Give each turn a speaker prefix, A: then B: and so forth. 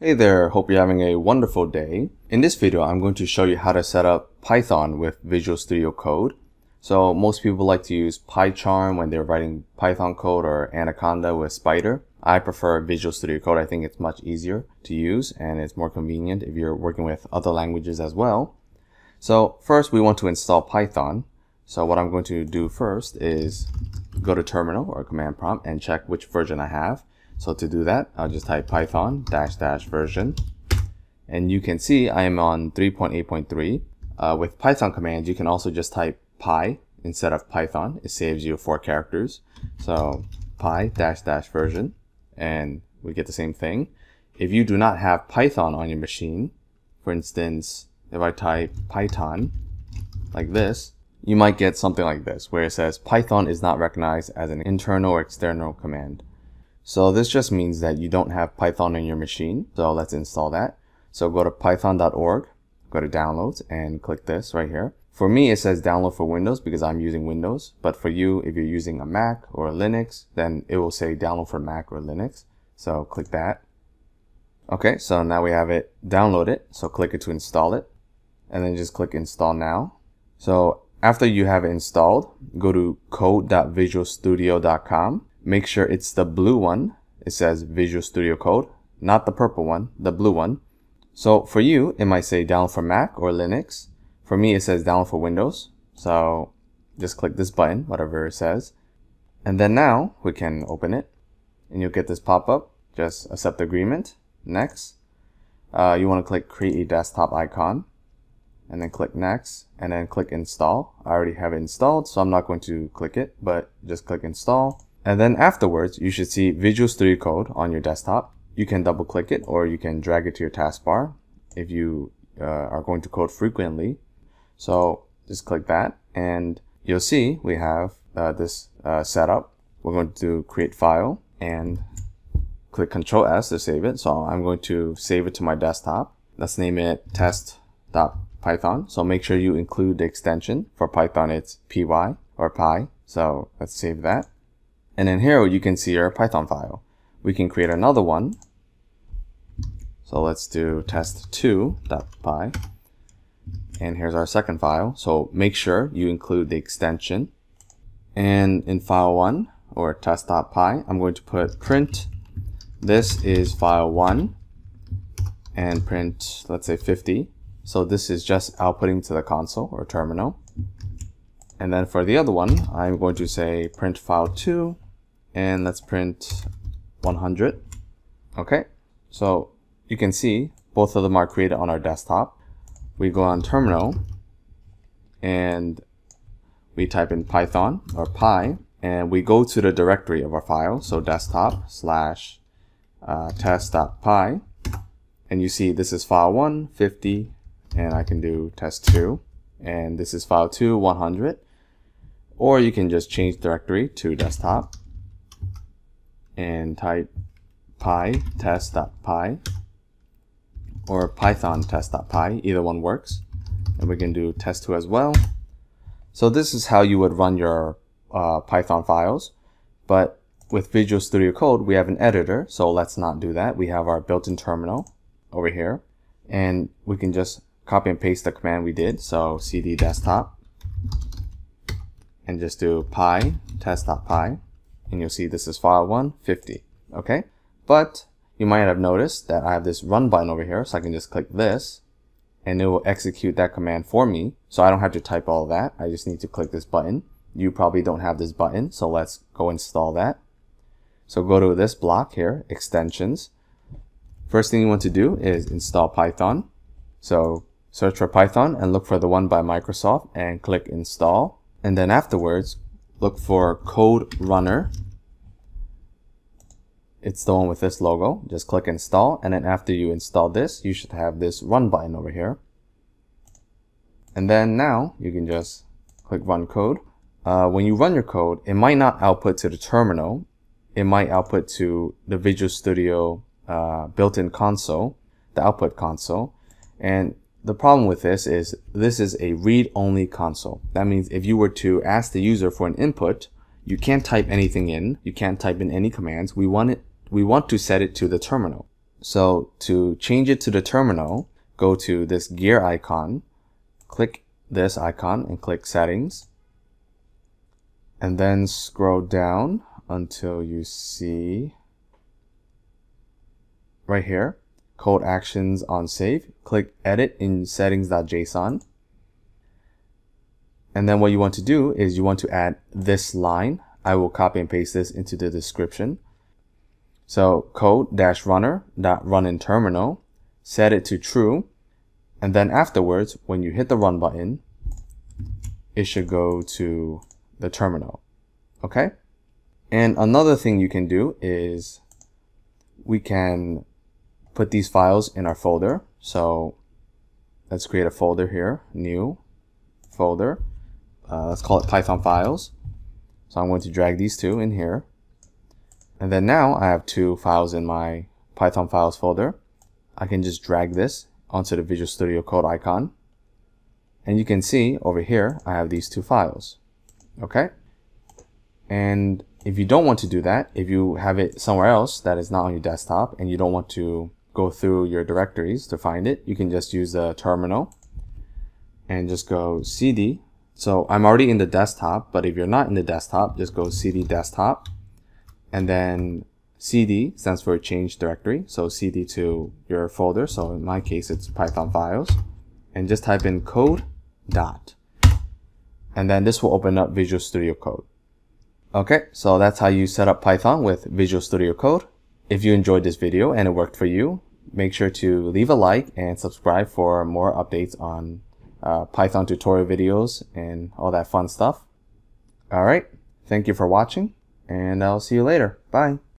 A: Hey there, hope you're having a wonderful day. In this video, I'm going to show you how to set up Python with Visual Studio Code. So most people like to use PyCharm when they're writing Python code or Anaconda with Spyder. I prefer Visual Studio Code. I think it's much easier to use and it's more convenient if you're working with other languages as well. So first we want to install Python. So what I'm going to do first is go to terminal or command prompt and check which version I have. So to do that, I'll just type python dash dash version. And you can see I am on 3.8.3. Uh, with Python commands, you can also just type py instead of Python. It saves you four characters. So py dash dash version, and we get the same thing. If you do not have Python on your machine, for instance, if I type Python like this, you might get something like this, where it says Python is not recognized as an internal or external command. So this just means that you don't have Python on your machine. So let's install that. So go to python.org, go to downloads and click this right here. For me, it says download for Windows because I'm using Windows. But for you, if you're using a Mac or a Linux, then it will say download for Mac or Linux. So click that. Okay, so now we have it downloaded. So click it to install it and then just click install now. So after you have it installed, go to code.visualstudio.com make sure it's the blue one. It says Visual Studio Code, not the purple one, the blue one. So for you, it might say down for Mac or Linux. For me, it says down for Windows. So just click this button, whatever it says. And then now we can open it and you'll get this pop up. Just accept the agreement. Next. Uh, you want to click create a desktop icon and then click next and then click install. I already have it installed, so I'm not going to click it, but just click install. And then afterwards, you should see Visual Studio Code on your desktop. You can double click it or you can drag it to your taskbar if you uh, are going to code frequently. So just click that and you'll see we have uh, this uh, setup. We're going to create file and click Control S to save it. So I'm going to save it to my desktop. Let's name it test.python. So make sure you include the extension. For Python, it's py or py. So let's save that. And in here, you can see our Python file. We can create another one. So let's do test2.py. And here's our second file. So make sure you include the extension. And in file one or test.py, I'm going to put print. This is file one and print, let's say 50. So this is just outputting to the console or terminal. And then for the other one, I'm going to say print file two and let's print 100. Okay, so you can see both of them are created on our desktop. We go on terminal and we type in python or py and we go to the directory of our file. So desktop slash uh, test.py and you see this is file 1, 50 and I can do test 2 and this is file 2, 100 or you can just change directory to desktop and type py test.py or python test.py. Either one works. And we can do test2 as well. So this is how you would run your uh, Python files. But with Visual Studio Code, we have an editor. So let's not do that. We have our built-in terminal over here. And we can just copy and paste the command we did. So cd desktop and just do py test.py and you'll see this is file 150 okay? But you might have noticed that I have this run button over here so I can just click this and it will execute that command for me so I don't have to type all that. I just need to click this button. You probably don't have this button so let's go install that. So go to this block here extensions. First thing you want to do is install Python. So search for Python and look for the one by Microsoft and click install. And then afterwards look for code runner. It's the one with this logo. Just click install and then after you install this, you should have this run button over here. And then now you can just click run code. Uh, when you run your code, it might not output to the terminal. It might output to the Visual Studio uh, built-in console, the output console. And the problem with this is this is a read-only console. That means if you were to ask the user for an input, you can't type anything in. You can't type in any commands. We want it, we want to set it to the terminal. So to change it to the terminal, go to this gear icon, click this icon and click settings. And then scroll down until you see right here, code actions on save. Click edit in settings.json. And then what you want to do is you want to add this line. I will copy and paste this into the description. So code dash runner dot run in terminal, set it to true. And then afterwards, when you hit the run button, it should go to the terminal. Okay. And another thing you can do is we can put these files in our folder. So let's create a folder here, new folder. Uh, let's call it Python files. So I'm going to drag these two in here. And then now I have two files in my Python files folder. I can just drag this onto the Visual Studio Code icon. And you can see over here, I have these two files. Okay. And if you don't want to do that, if you have it somewhere else that is not on your desktop and you don't want to go through your directories to find it, you can just use the terminal and just go cd. So I'm already in the desktop, but if you're not in the desktop, just go cd desktop and then cd stands for change directory. So cd to your folder. So in my case, it's Python files and just type in code dot. And then this will open up Visual Studio Code. Okay, so that's how you set up Python with Visual Studio Code. If you enjoyed this video and it worked for you, make sure to leave a like and subscribe for more updates on uh, Python tutorial videos and all that fun stuff. Alright, thank you for watching and I'll see you later. Bye.